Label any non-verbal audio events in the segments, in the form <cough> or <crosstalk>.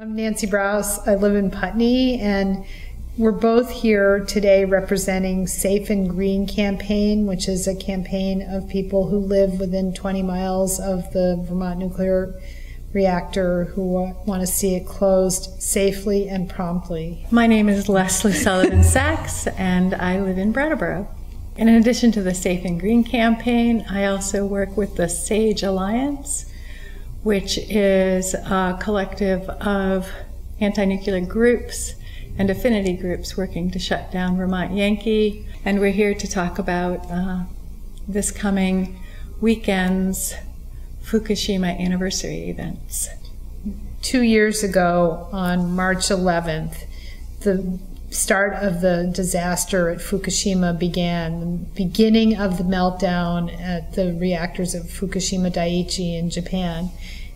I'm Nancy Braus. I live in Putney, and we're both here today representing Safe and Green campaign, which is a campaign of people who live within 20 miles of the Vermont nuclear reactor who want to see it closed safely and promptly. My name is Leslie Sullivan <laughs> Sachs, and I live in Brattleboro. And in addition to the Safe and Green campaign, I also work with the SAGE Alliance, which is a collective of anti nuclear groups and affinity groups working to shut down Vermont Yankee. And we're here to talk about uh, this coming weekend's Fukushima anniversary events. Two years ago, on March 11th, the start of the disaster at Fukushima began, the beginning of the meltdown at the reactors of Fukushima Daiichi in Japan.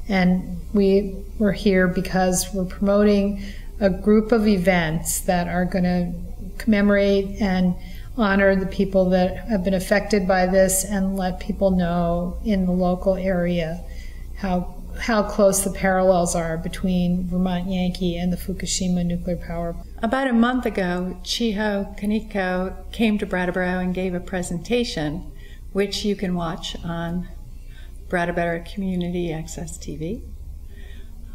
And we were here because we're promoting a group of events that are going to commemorate and honor the people that have been affected by this and let people know in the local area how how close the parallels are between Vermont Yankee and the Fukushima nuclear power. plant. About a month ago, Chiho Kaneko came to Brattleboro and gave a presentation, which you can watch on Brattleboro Community Access TV.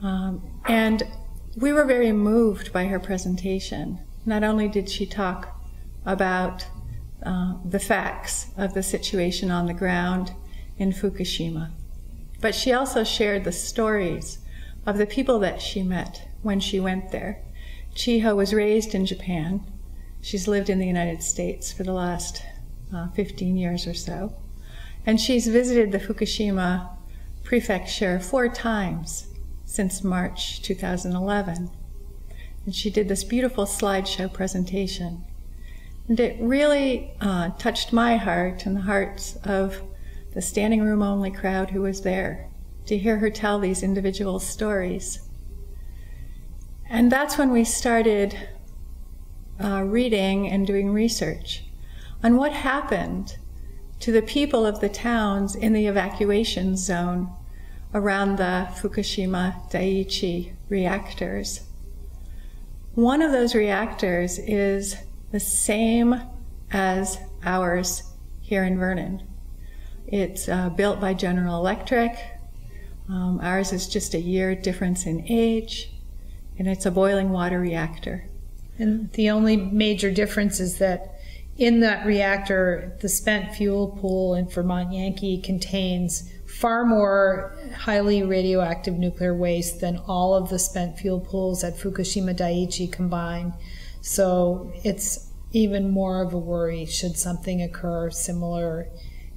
Um, and we were very moved by her presentation. Not only did she talk about uh, the facts of the situation on the ground in Fukushima. But she also shared the stories of the people that she met when she went there. Chiho was raised in Japan. She's lived in the United States for the last uh, 15 years or so. And she's visited the Fukushima prefecture four times since March 2011. And she did this beautiful slideshow presentation. And it really uh, touched my heart and the hearts of the standing room only crowd who was there to hear her tell these individual stories. And that's when we started uh, reading and doing research on what happened to the people of the towns in the evacuation zone around the Fukushima Daiichi reactors. One of those reactors is the same as ours here in Vernon. It's uh, built by General Electric. Um, ours is just a year difference in age, and it's a boiling water reactor. And the only major difference is that in that reactor, the spent fuel pool in Vermont Yankee contains far more highly radioactive nuclear waste than all of the spent fuel pools at Fukushima Daiichi combined. So it's even more of a worry should something occur similar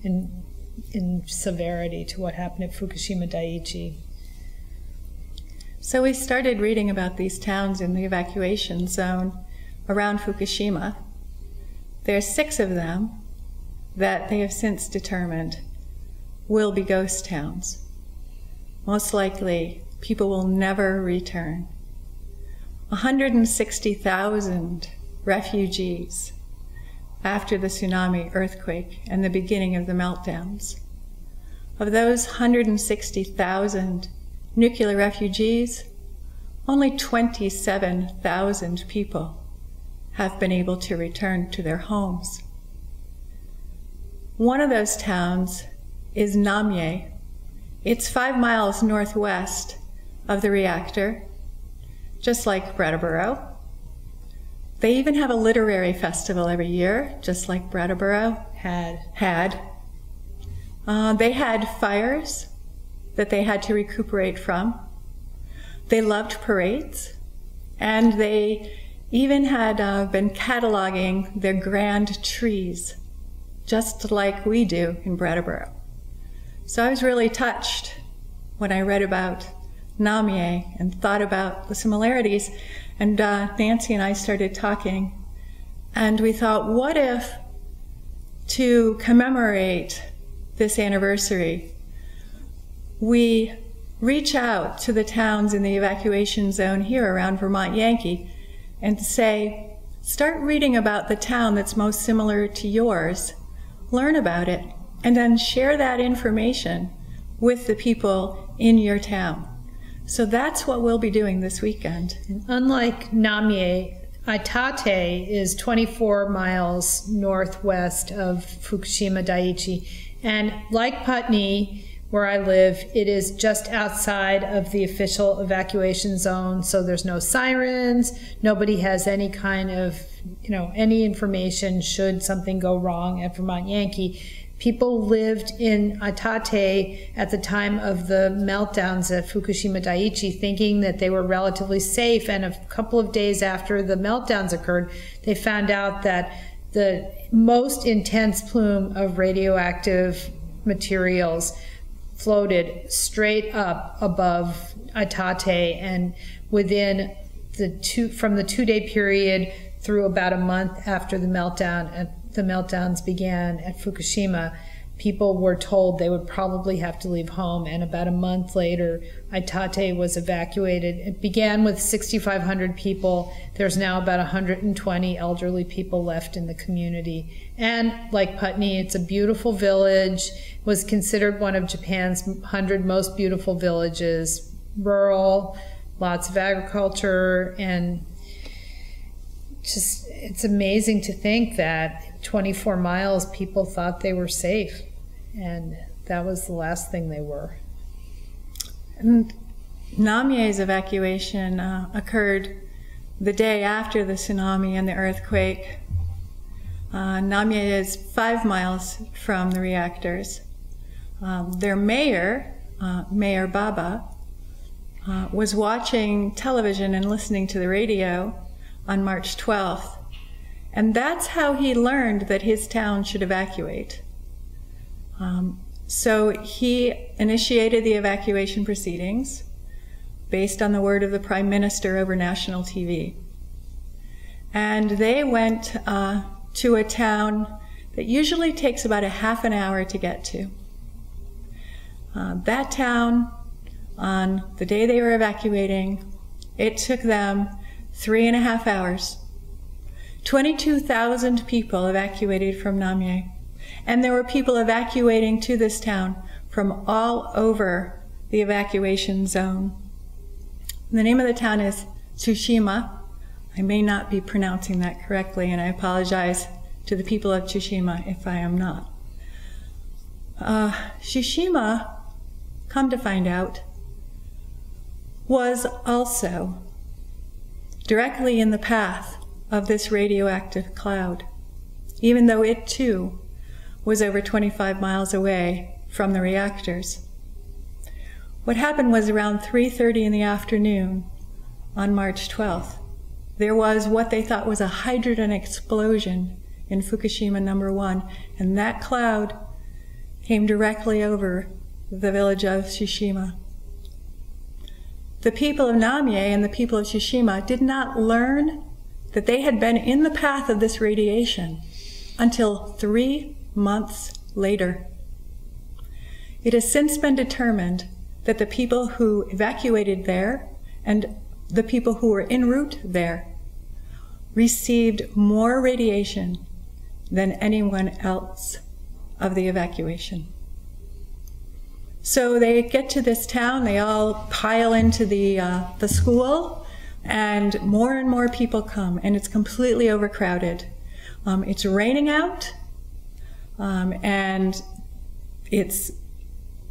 in, in severity to what happened at Fukushima Daiichi. So we started reading about these towns in the evacuation zone around Fukushima. There are six of them that they have since determined will be ghost towns. Most likely, people will never return. 160,000 refugees after the tsunami earthquake and the beginning of the meltdowns. Of those 160,000 nuclear refugees, only 27,000 people have been able to return to their homes. One of those towns is Namie. It's five miles northwest of the reactor just like Brattleboro. They even have a literary festival every year, just like Brattleboro had. Had. Uh, they had fires that they had to recuperate from. They loved parades, and they even had uh, been cataloging their grand trees, just like we do in Brattleboro. So I was really touched when I read about Namie and thought about the similarities. And uh, Nancy and I started talking, and we thought, what if to commemorate this anniversary, we reach out to the towns in the evacuation zone here around Vermont Yankee and say, start reading about the town that's most similar to yours, learn about it, and then share that information with the people in your town So that's what we'll be doing this weekend. Unlike Namie, Iitate is 24 miles northwest of Fukushima Daiichi. And like Putney, where I live, it is just outside of the official evacuation zone. So there's no sirens. Nobody has any kind of, you know, any information should something go wrong at Vermont Yankee. People lived in Iitate at the time of the meltdowns at Fukushima Daiichi thinking that they were relatively safe. And a couple of days after the meltdowns occurred, they found out that the most intense plume of radioactive materials floated straight up above Iitate and within the two from the two day period through about a month after the meltdown the meltdowns began at Fukushima, people were told they would probably have to leave home. And about a month later, Iitate was evacuated. It began with 6,500 people. There's now about 120 elderly people left in the community. And like Putney, it's a beautiful village. It was considered one of Japan's 100 most beautiful villages. Rural, lots of agriculture, and just it's amazing to think that 24 miles, people thought they were safe, and that was the last thing they were. And Namie's evacuation uh, occurred the day after the tsunami and the earthquake. Uh, Namie is five miles from the reactors. Um, their mayor, uh, Mayor Baba, uh, was watching television and listening to the radio on March 12th and that's how he learned that his town should evacuate. Um, so he initiated the evacuation proceedings based on the word of the Prime Minister over national TV. And they went uh, to a town that usually takes about a half an hour to get to. Uh, that town, on the day they were evacuating, it took them three and a half hours 22,000 people evacuated from Namie. And there were people evacuating to this town from all over the evacuation zone. The name of the town is Tsushima. I may not be pronouncing that correctly, and I apologize to the people of Tsushima if I am not. Uh, Tsushima, come to find out, was also directly in the path of this radioactive cloud, even though it too was over 25 miles away from the reactors. What happened was around 3:30 in the afternoon on March 12th, there was what they thought was a hydrogen explosion in Fukushima number 1, and that cloud came directly over the village of Tsushima. The people of Namie and the people of Tsushima did not learn that they had been in the path of this radiation until three months later. It has since been determined that the people who evacuated there and the people who were en route there received more radiation than anyone else of the evacuation. So they get to this town, they all pile into the, uh, the school, and more and more people come, and it's completely overcrowded. Um, it's raining out, um, and it's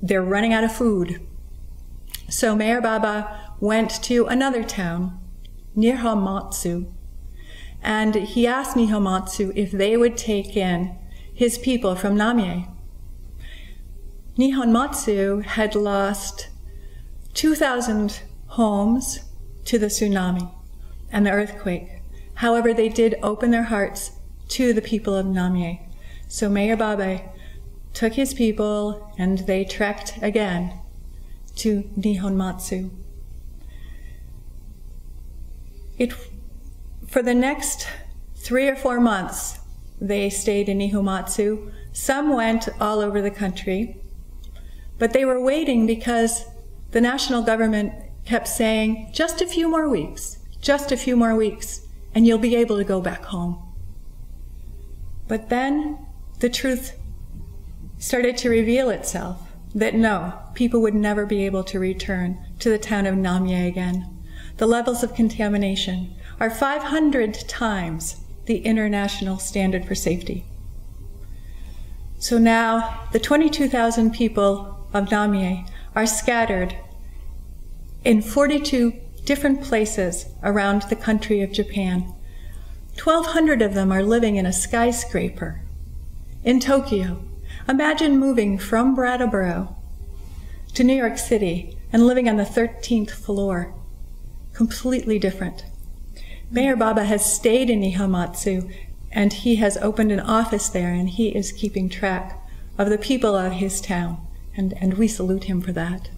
they're running out of food. So Mayor Baba went to another town, Nihonmatsu, and he asked Nihonmatsu if they would take in his people from Namie. Nihonmatsu had lost 2,000 homes to the tsunami and the earthquake. However, they did open their hearts to the people of Namie. So Mayor Baba took his people and they trekked again to Nihonmatsu. It, for the next three or four months, they stayed in Nihonmatsu. Some went all over the country, but they were waiting because the national government kept saying, just a few more weeks, just a few more weeks, and you'll be able to go back home. But then the truth started to reveal itself that no, people would never be able to return to the town of Namie again. The levels of contamination are 500 times the international standard for safety. So now the 22,000 people of Namie are scattered in 42 different places around the country of Japan. 1,200 of them are living in a skyscraper in Tokyo. Imagine moving from Brattleboro to New York City and living on the 13th floor. Completely different. Mayor Baba has stayed in Nihonmatsu and he has opened an office there and he is keeping track of the people of his town. And, and we salute him for that.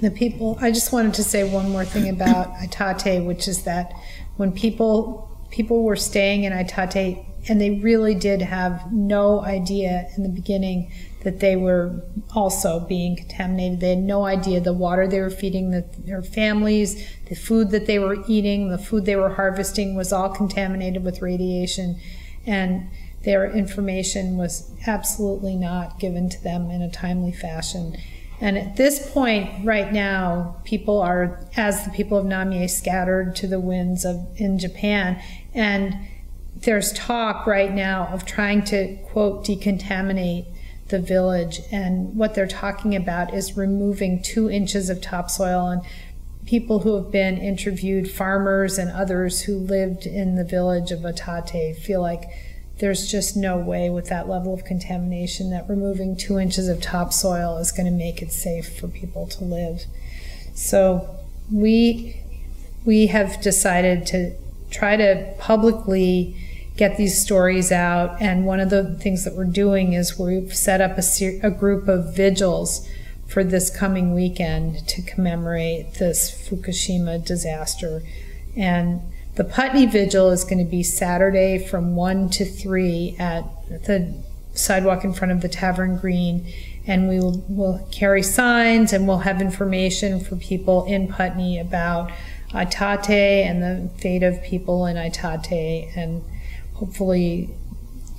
The people, I just wanted to say one more thing about <clears throat> Iitate, which is that when people people were staying in Iitate, and they really did have no idea in the beginning that they were also being contaminated. They had no idea the water they were feeding the, their families, the food that they were eating, the food they were harvesting was all contaminated with radiation. And their information was absolutely not given to them in a timely fashion. And at this point, right now, people are, as the people of Namie, scattered to the winds of in Japan, and there's talk right now of trying to quote decontaminate the village. And what they're talking about is removing two inches of topsoil. And people who have been interviewed, farmers and others who lived in the village of Iitate, feel like there's just no way with that level of contamination that removing two inches of topsoil is going to make it safe for people to live. So we we have decided to try to publicly get these stories out. And one of the things that we're doing is we've set up a, a group of vigils for this coming weekend to commemorate this Fukushima disaster. And the Putney Vigil is going to be Saturday from 1 to 3 at the sidewalk in front of the Tavern Green. And we will we'll carry signs and we'll have information for people in Putney about Iitate and the fate of people in Iitate and hopefully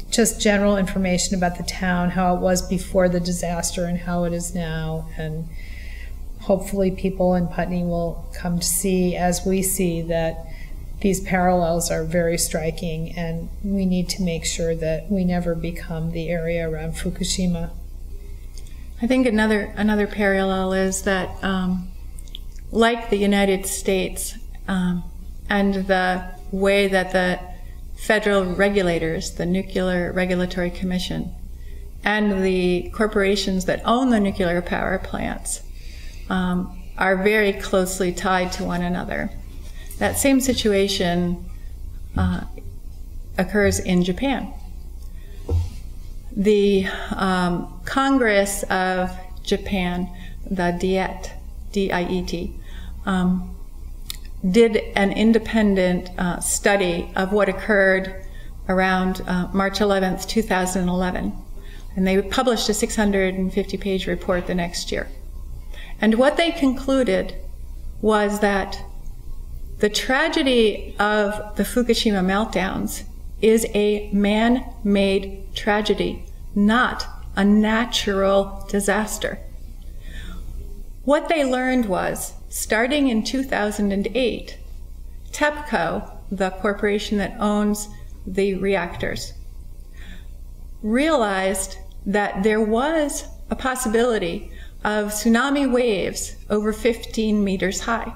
just general information about the town, how it was before the disaster and how it is now. And hopefully, people in Putney will come to see, as we see, that these parallels are very striking, and we need to make sure that we never become the area around Fukushima. I think another another parallel is that, um, like the United States, um, and the way that the federal regulators, the Nuclear Regulatory Commission, and the corporations that own the nuclear power plants um, are very closely tied to one another. That same situation uh, occurs in Japan. The um, Congress of Japan, the DIET, D-I-E-T, um, did an independent uh, study of what occurred around uh, March 11th, 2011. And they published a 650 page report the next year. And what they concluded was that the tragedy of the Fukushima meltdowns is a man made tragedy, not a natural disaster. What they learned was starting in 2008, TEPCO, the corporation that owns the reactors, realized that there was a possibility of tsunami waves over 15 meters high.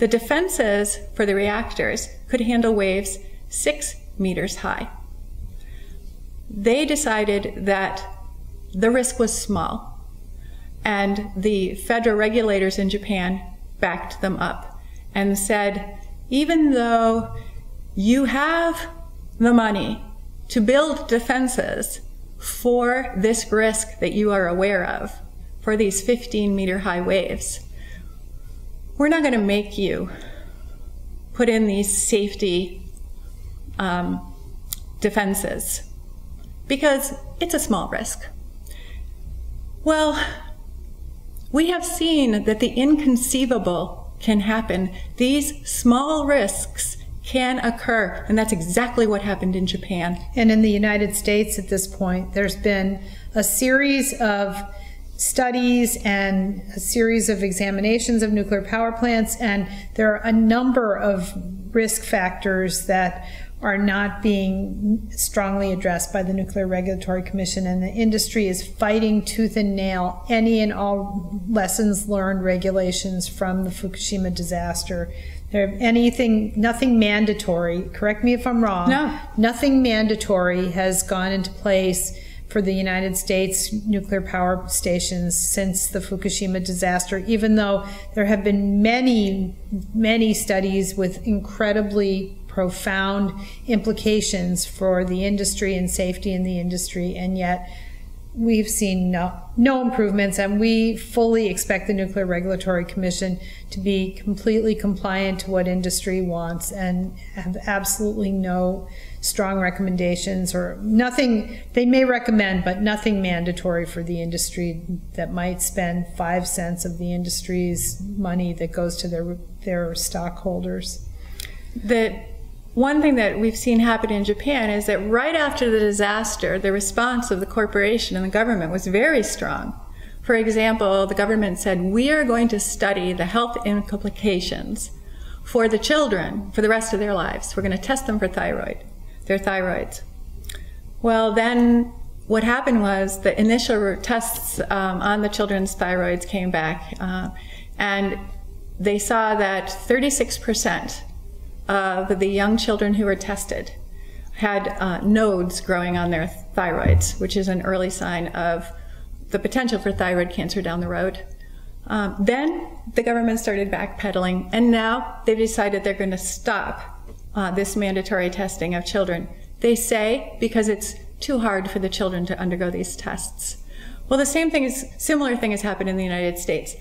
The defenses for the reactors could handle waves six meters high. They decided that the risk was small and the federal regulators in Japan backed them up and said, even though you have the money to build defenses for this risk that you are aware of, for these 15 meter high waves, we're not going to make you put in these safety um, defenses because it's a small risk. Well, we have seen that the inconceivable can happen. These small risks can occur, and that's exactly what happened in Japan. And in the United States at this point, there's been a series of studies and a series of examinations of nuclear power plants, and there are a number of risk factors that are not being strongly addressed by the Nuclear Regulatory Commission, and the industry is fighting tooth and nail any and all lessons learned regulations from the Fukushima disaster. There anything, nothing mandatory. Correct me if I'm wrong. No. Nothing mandatory has gone into place for the United States nuclear power stations since the Fukushima disaster, even though there have been many, many studies with incredibly profound implications for the industry and safety in the industry, and yet we've seen no, no improvements, and we fully expect the Nuclear Regulatory Commission to be completely compliant to what industry wants and have absolutely no strong recommendations or nothing they may recommend but nothing mandatory for the industry that might spend five cents of the industry's money that goes to their their stockholders that one thing that we've seen happen in Japan is that right after the disaster, the response of the corporation and the government was very strong. For example, the government said, We are going to study the health implications for the children for the rest of their lives. We're going to test them for thyroid, their thyroids. Well, then what happened was the initial tests um, on the children's thyroids came back, uh, and they saw that 36% of the young children who were tested had uh, nodes growing on their thyroids, which is an early sign of the potential for thyroid cancer down the road. Um, then the government started backpedaling, and now they've decided they're going to stop uh, this mandatory testing of children. They say because it's too hard for the children to undergo these tests. Well, the same thing is similar thing has happened in the United States.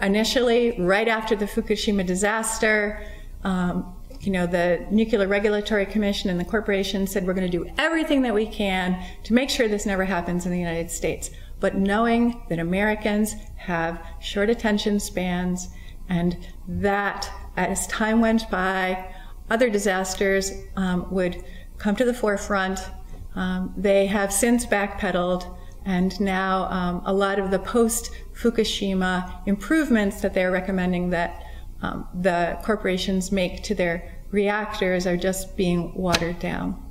Initially, right after the Fukushima disaster, um, you know, the Nuclear Regulatory Commission and the corporation said we're going to do everything that we can to make sure this never happens in the United States. But knowing that Americans have short attention spans and that as time went by, other disasters um, would come to the forefront. Um, they have since backpedaled, and now um, a lot of the post Fukushima improvements that they're recommending that um, the corporations make to their reactors are just being watered down.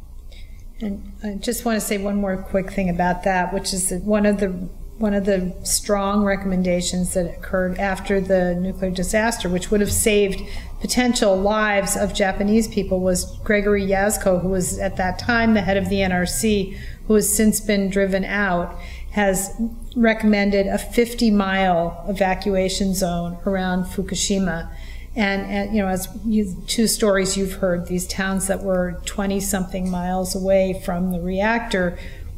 And I just want to say one more quick thing about that, which is that one of the one of the strong recommendations that occurred after the nuclear disaster, which would have saved potential lives of Japanese people, was Gregory Jaczko, who was at that time the head of the NRC, who has since been driven out, has recommended a 50 mile evacuation zone around Fukushima. And, and you know, as you, two stories you've heard, these towns that were 20 something miles away from the reactor,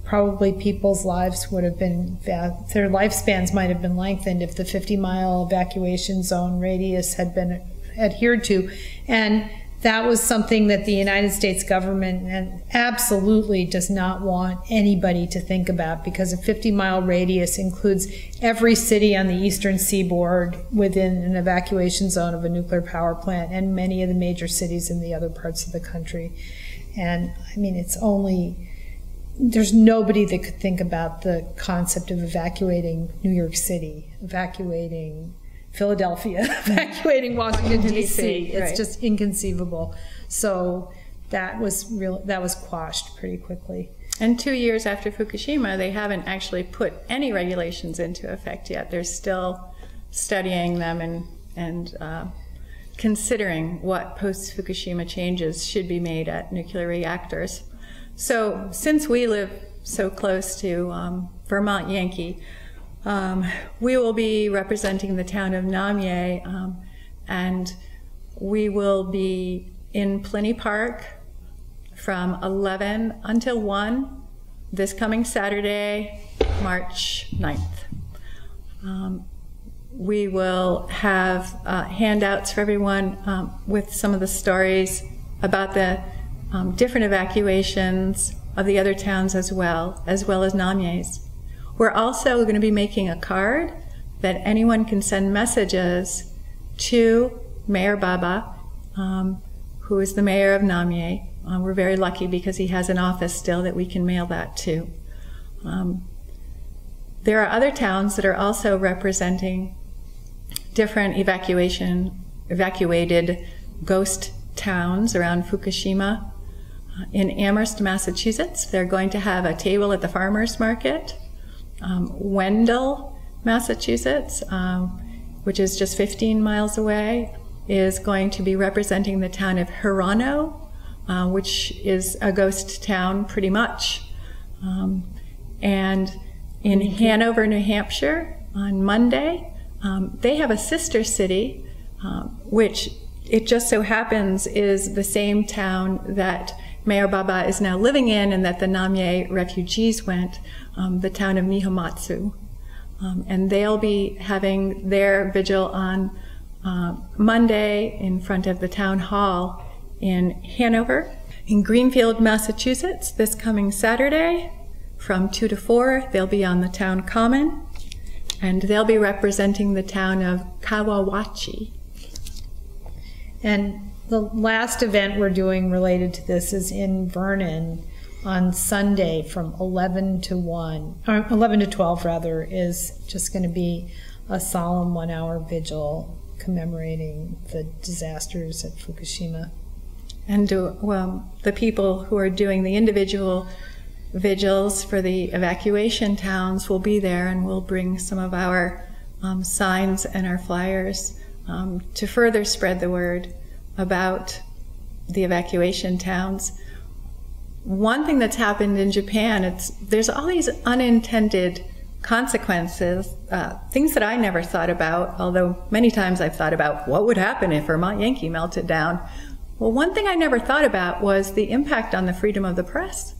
probably people's lives would have been, their lifespans might have been lengthened if the 50 mile evacuation zone radius had been adhered to. And that was something that the United States government absolutely does not want anybody to think about because a 50 mile radius includes every city on the eastern seaboard within an evacuation zone of a nuclear power plant and many of the major cities in the other parts of the country. And I mean, it's only, there's nobody that could think about the concept of evacuating New York City, evacuating Philadelphia, <laughs> evacuating Washington D.C. It's right. just inconceivable. So that was real. That was quashed pretty quickly. And two years after Fukushima, they haven't actually put any regulations into effect yet. They're still studying them and and uh, considering what post Fukushima changes should be made at nuclear reactors. So since we live so close to um, Vermont Yankee, um, we will be representing the town of Namie, um, and we will be in Pliny Park from 11 until 1 this coming Saturday, March 9th. Um, we will have uh, handouts for everyone um, with some of the stories about the um, different evacuations of the other towns as well, as well as Namie's. We're also going to be making a card that anyone can send messages to Mayor Baba, um, who is the mayor of Namie. Uh, we're very lucky because he has an office still that we can mail that to. Um, there are other towns that are also representing different evacuation, evacuated ghost towns around Fukushima. In Amherst, Massachusetts, they're going to have a table at the farmers market. Um, Wendell, Massachusetts, um, which is just 15 miles away, is going to be representing the town of Hirono, uh, which is a ghost town pretty much. Um, and in Hanover, New Hampshire, on Monday, um, they have a sister city, um, which it just so happens is the same town that Mayor Baba is now living in and that the Namie refugees went, um, the town of Nihonmatsu. Um, and they'll be having their vigil on uh, Monday in front of the town hall in Hanover. In Greenfield, Massachusetts, this coming Saturday from 2 to 4, they'll be on the town common and they'll be representing the town of Kawauchi. And the last event we're doing related to this is in Vernon on Sunday from 11 to 1, or 11 to 12 rather, is just going to be a solemn one hour vigil commemorating the disasters at Fukushima. And well, the people who are doing the individual vigils for the evacuation towns will be there and we'll bring some of our um, signs and our flyers um, to further spread the word about the evacuation towns. One thing that's happened in Japan, it's there's all these unintended consequences, uh, things that I never thought about, although many times I've thought about what would happen if Vermont Yankee melted down. Well, one thing I never thought about was the impact on the freedom of the press.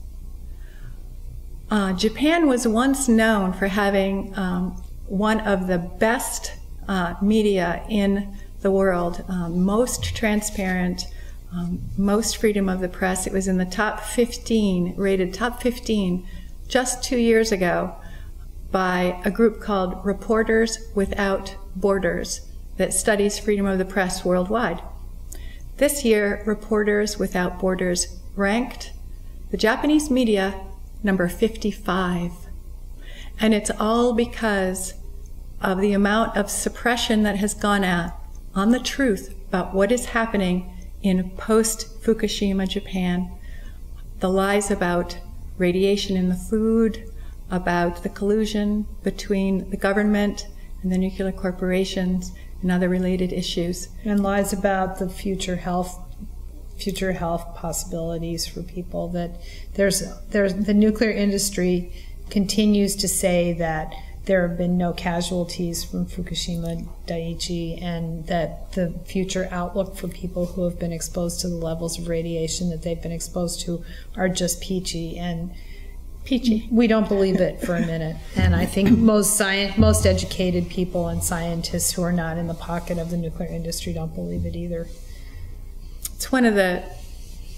Uh, Japan was once known for having um, one of the best uh, media in the world, um, most transparent, um, most freedom of the press. It was in the top 15, rated top 15, just two years ago by a group called Reporters Without Borders that studies freedom of the press worldwide. This year, Reporters Without Borders ranked the Japanese media number 55. And it's all because of the amount of suppression that has gone out on the truth about what is happening in post Fukushima Japan. The lies about radiation in the food, about the collusion between the government and the nuclear corporations and other related issues. And lies about the future health future health possibilities for people that there's there's the nuclear industry continues to say that there have been no casualties from Fukushima Daiichi and that the future outlook for people who have been exposed to the levels of radiation that they've been exposed to are just peachy and peachy. We don't believe it for a minute. And I think most science, most educated people and scientists who are not in the pocket of the nuclear industry don't believe it either. It's one of the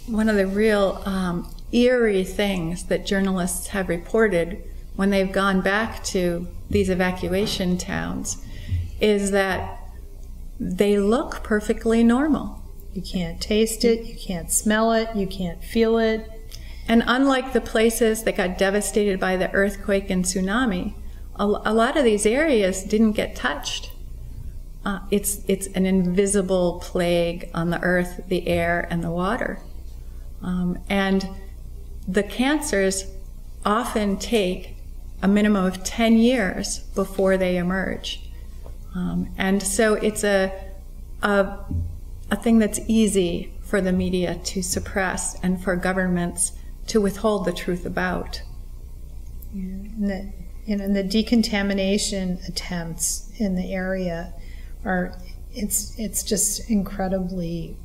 one of the real um, eerie things that journalists have reported when they've gone back to these evacuation towns is that they look perfectly normal. You can't taste it, you can't smell it, you can't feel it. And unlike the places that got devastated by the earthquake and tsunami, a, a lot of these areas didn't get touched. Uh, it's, it's an invisible plague on the earth, the air, and the water. Um, and the cancers often take a minimum of 10 years before they emerge. Um, and so it's a, a, a thing that's easy for the media to suppress and for governments to withhold the truth about. Yeah, and the, you know, the decontamination attempts in the area are it's it's just incredibly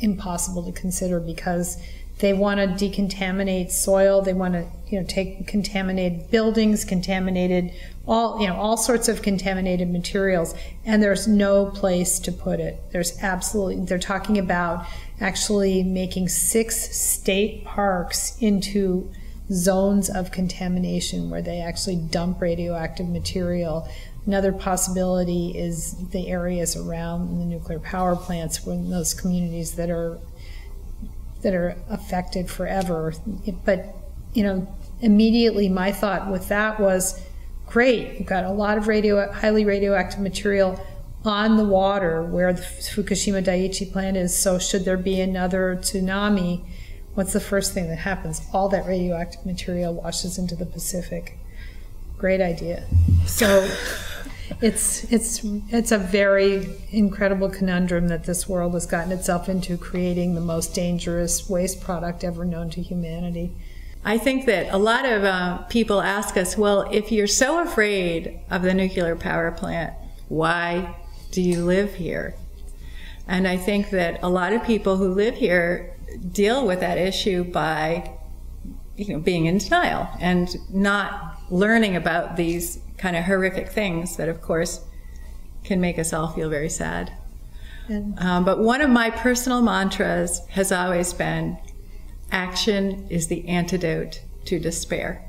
impossible to consider because they want to decontaminate soil. They want to, you know, take contaminated buildings, contaminated all, you know, all sorts of contaminated materials, and there's no place to put it. There's absolutely. They're talking about actually making six state parks into zones of contamination where they actually dump radioactive material. Another possibility is the areas around the nuclear power plants, when those communities that are that are affected forever. But, you know, immediately my thought with that was, great, you've got a lot of radio, highly radioactive material on the water where the Fukushima Daiichi plant is. So, should there be another tsunami, what's the first thing that happens? All that radioactive material washes into the Pacific. Great idea. So, it's it's it's a very incredible conundrum that this world has gotten itself into, creating the most dangerous waste product ever known to humanity. I think that a lot of uh, people ask us, well, if you're so afraid of the nuclear power plant, why do you live here? And I think that a lot of people who live here deal with that issue by you know, being in denial and not learning about these kind of horrific things that, of course, can make us all feel very sad. Um, but one of my personal mantras has always been action is the antidote to despair.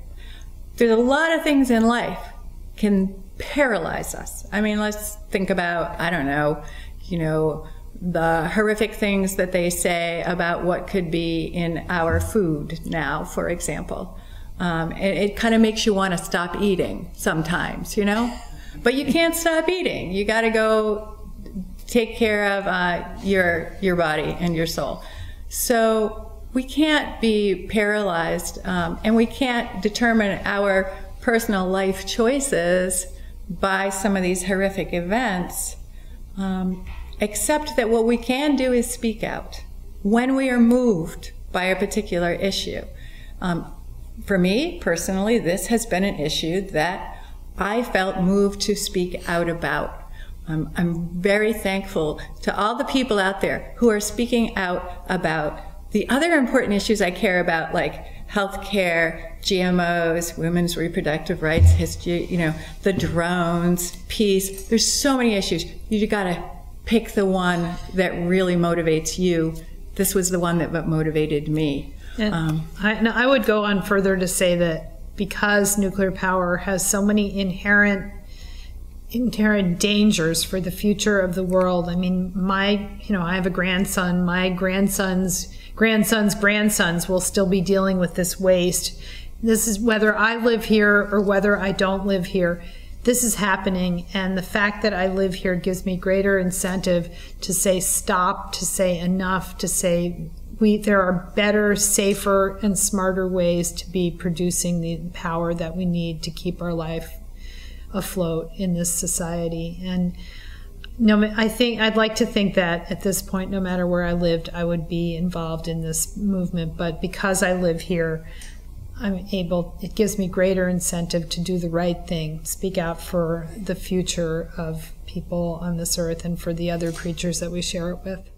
There's a lot of things in life can paralyze us. I mean, let's think about, I don't know, you know, the horrific things that they say about what could be in our food now, for example. Um, it, it kind of makes you want to stop eating sometimes, you know? But you can't stop eating. You got to go take care of uh, your, your body and your soul. So we can't be paralyzed um, and we can't determine our personal life choices by some of these horrific events, um, except that what we can do is speak out when we are moved by a particular issue. Um, for me personally, this has been an issue that I felt moved to speak out about. Um, I'm very thankful to all the people out there who are speaking out about the other important issues I care about, like healthcare, GMOs, women's reproductive rights, history, you know, the drones, peace. There's so many issues. You got to pick the one that really motivates you. This was the one that motivated me. Um, I, I would go on further to say that because nuclear power has so many inherent inherent dangers for the future of the world. I mean, my, you know, I have a grandson. My grandson's grandson's grandsons will still be dealing with this waste. This is whether I live here or whether I don't live here. This is happening, and the fact that I live here gives me greater incentive to say stop, to say enough, to say we there are better, safer, and smarter ways to be producing the power that we need to keep our life afloat in this society. And no, I think I'd like to think that at this point, no matter where I lived, I would be involved in this movement. But because I live here, I'm able. It gives me greater incentive to do the right thing, speak out for the future of people on this earth and for the other creatures that we share it with.